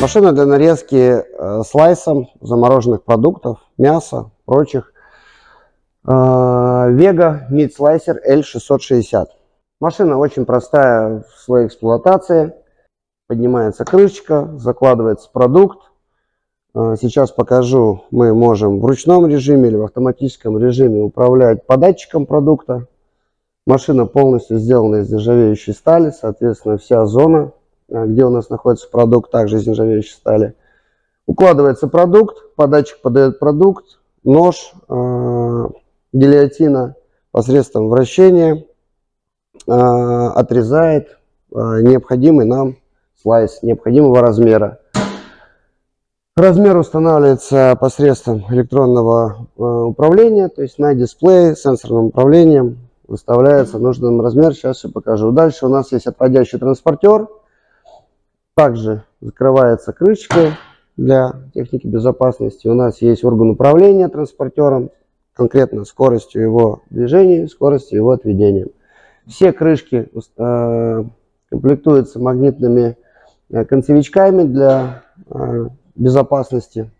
Машина для нарезки э, слайсом замороженных продуктов, мяса, прочих. Э, Vega Meat Slicer L660. Машина очень простая в своей эксплуатации. Поднимается крышечка, закладывается продукт. Э, Сейчас покажу, мы можем в ручном режиме или в автоматическом режиме управлять податчиком продукта. Машина полностью сделана из нержавеющей стали, соответственно, вся зона, э, где у нас находится продукт, также из нержавеющей стали. Укладывается продукт, податчик подает продукт, нож, э, гильотина посредством вращения э, отрезает э, необходимый нам слайс необходимого размера. Размер устанавливается посредством электронного э, управления, то есть на дисплее сенсорным управлением выставляется нужный размер. Сейчас все покажу. Дальше у нас есть отводящий транспортер. Также закрывается крышечкой для техники безопасности. У нас есть орган управления транспортером, конкретно скоростью его движения, скоростью его отведения. Все крышки э, комплектуются магнитными э, концевичками для э, безопасности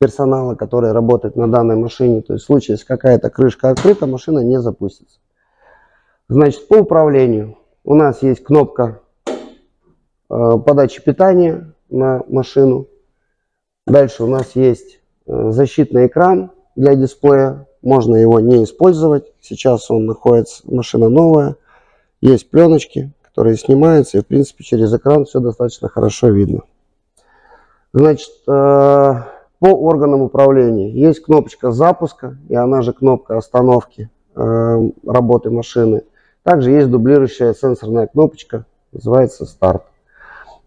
персонала, который работает на данной машине. То есть в случае, если какая-то крышка открыта, машина не запустится. Значит, по управлению у нас есть кнопка подачи питания на машину. Дальше у нас есть э, защитный экран для дисплея. Можно его не использовать. Сейчас он находится, машина новая. Есть пленочки, которые снимаются. И в принципе через экран все достаточно хорошо видно. Значит, э, по органам управления есть кнопочка запуска, и она же кнопка остановки э, работы машины. Также есть дублирующая сенсорная кнопочка, называется старт.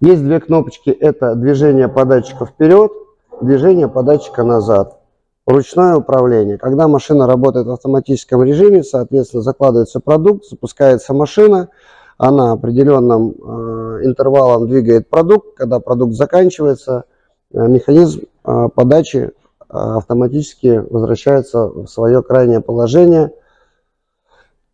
Есть две кнопочки, это движение податчика вперед, движение податчика назад. Ручное управление. Когда машина работает в автоматическом режиме, соответственно, закладывается продукт, запускается машина, она определенным э, интервалом двигает продукт. Когда продукт заканчивается, э, механизм э, подачи э, автоматически возвращается в свое крайнее положение.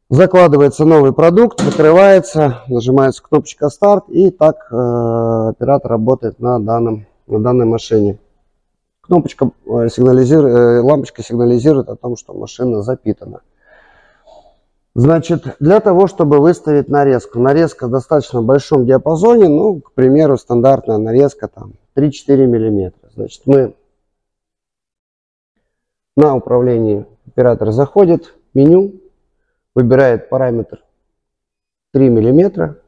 Закладывается новый продукт, закрывается, нажимается кнопочка старт и так э, оператор работает на, данном, на данной машине. Кнопочка э, сигнализирует, э, лампочка сигнализирует о том, что машина запитана. Значит, для того, чтобы выставить нарезку, нарезка в достаточно большом диапазоне, ну, к примеру, стандартная нарезка там 3-4 миллиметра. Значит, мы на управлении оператор заходит, меню, выбирает параметр 3 миллиметра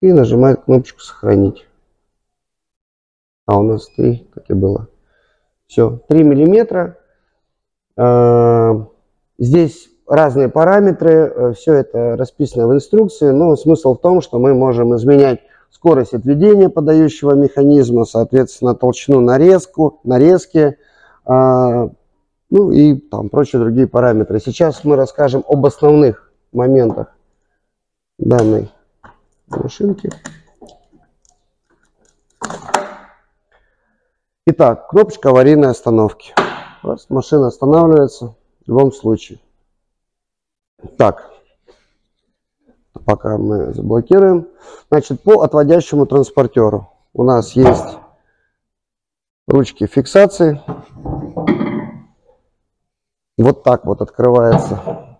и нажимает кнопочку сохранить. А у нас 3, как и было. Все, 3 миллиметра. А, здесь разные параметры, э, все это расписано в инструкции, но смысл в том, что мы можем изменять скорость отведения подающего механизма, соответственно, толщину нарезку, нарезки, а, ну и там прочие другие параметры. Сейчас мы расскажем об основных моментах данной машинки. Итак, кнопочка аварийной остановки. Раз машина останавливается в любом случае. Так, пока мы заблокируем. Значит, по отводящему транспортеру у нас есть ручки фиксации. Вот так вот открывается.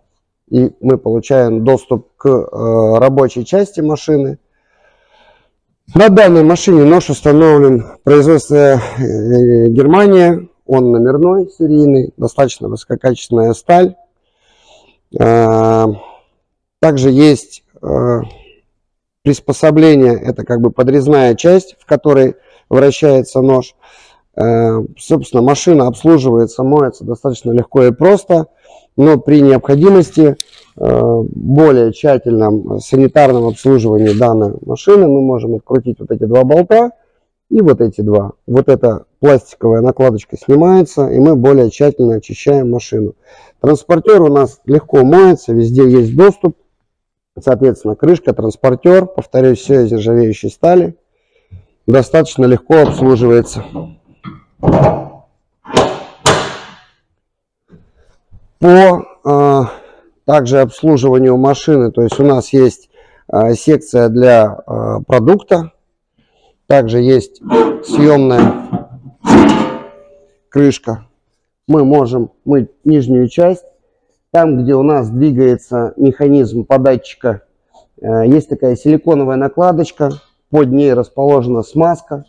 И мы получаем доступ к э, рабочей части машины. На данной машине нож установлен производство э, Германия. Он номерной, серийный, достаточно высококачественная сталь. Э, также есть э, приспособление, это как бы подрезная часть, в которой вращается нож. Э, собственно, машина обслуживается, моется достаточно легко и просто, но при необходимости более тщательном санитарном обслуживании данной машины мы можем открутить вот эти два болта и вот эти два. Вот эта пластиковая накладочка снимается, и мы более тщательно очищаем машину. Транспортер у нас легко моется, везде есть доступ. Соответственно, крышка, транспортер, повторюсь, все из нержавеющей стали. Достаточно легко обслуживается. По э, также обслуживанию машины, то есть у нас есть э, секция для э, продукта, Также есть съемная крышка. Мы можем мыть нижнюю часть. Там, где у нас двигается механизм податчика, э, есть такая силиконовая накладочка. Под ней расположена смазка.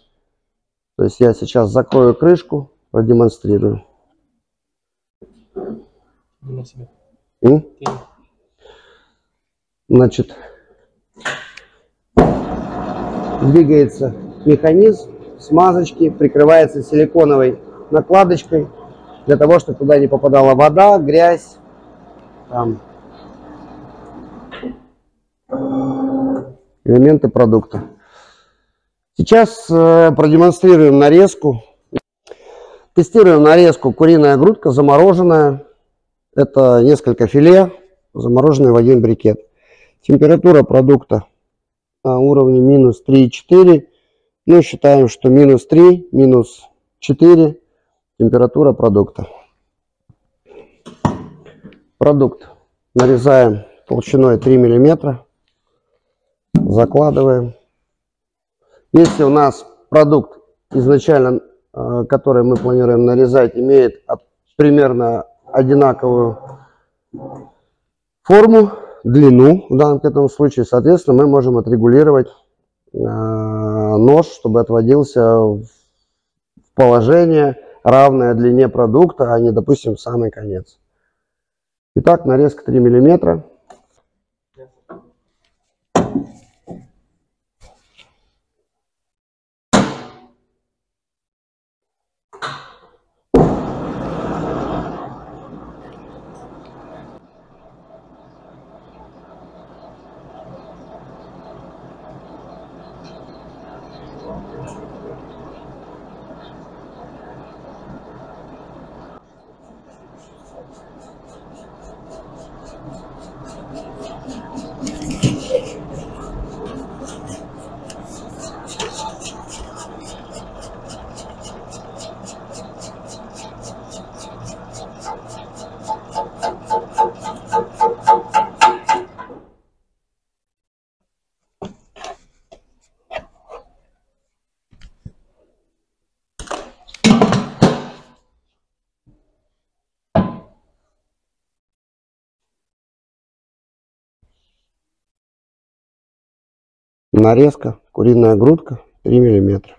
То есть я сейчас закрою крышку, продемонстрирую. Значит, двигается механизм смазочки, прикрывается силиконовой накладочкой, для того, чтобы туда не попадала вода, грязь, там, элементы продукта. Сейчас э, продемонстрируем нарезку. Тестируем нарезку куриная грудка замороженная. Это несколько филе, замороженные в один брикет. Температура продукта на уровне минус 3,4. Ну, считаем, что минус 3, минус 4 температура продукта. Продукт нарезаем толщиной 3 миллиметра. Закладываем. Если у нас продукт изначально, э, который мы планируем нарезать, имеет примерно одинаковую форму, длину в данном этом случае, соответственно, мы можем отрегулировать э, нож, чтобы отводился в положение, равное длине продукта, а не, допустим, самый конец. Итак, нарезка 3 миллиметра. Нарезка, куриная грудка 3 миллиметра.